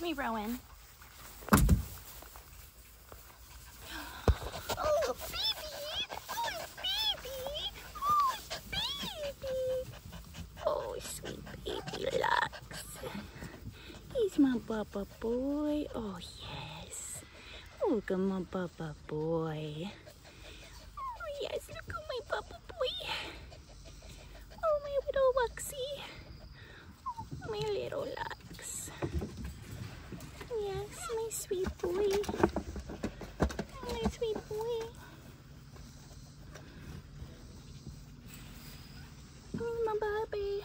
Here's me, Rowan. Oh, baby! Oh, baby! Oh, baby! Oh, sweet baby Lux. He's my Bubba boy. Oh, yes. Look at my Bubba boy. Oh, yes, look at my Bubba boy. Oh, my little Luxie. Oh, my little Lux. My sweet boy. My sweet boy. Oh, my baby.